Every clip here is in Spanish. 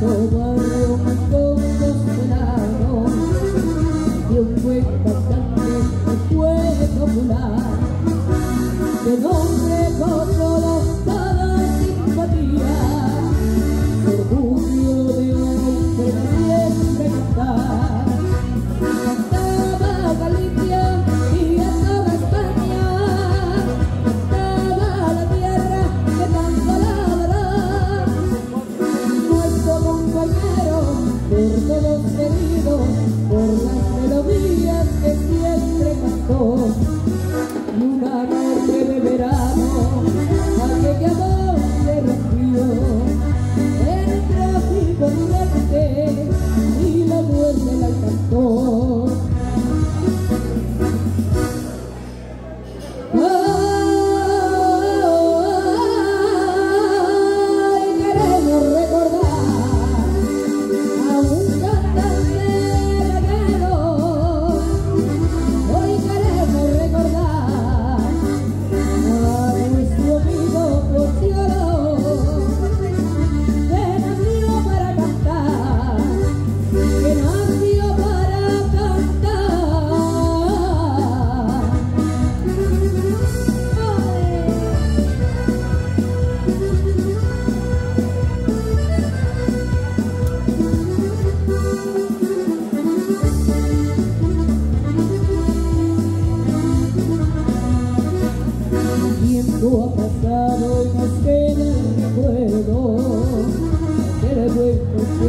Todo un con los y y una noche de verano, aquella noche de frío.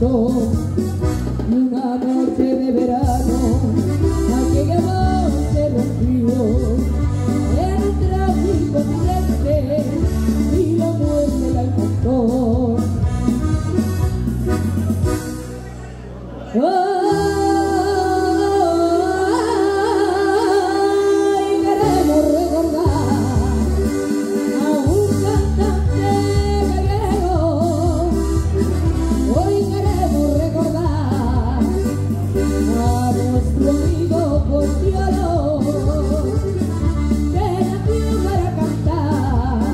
Una noche de verano. conmigo voltearon de la tierra para cantar.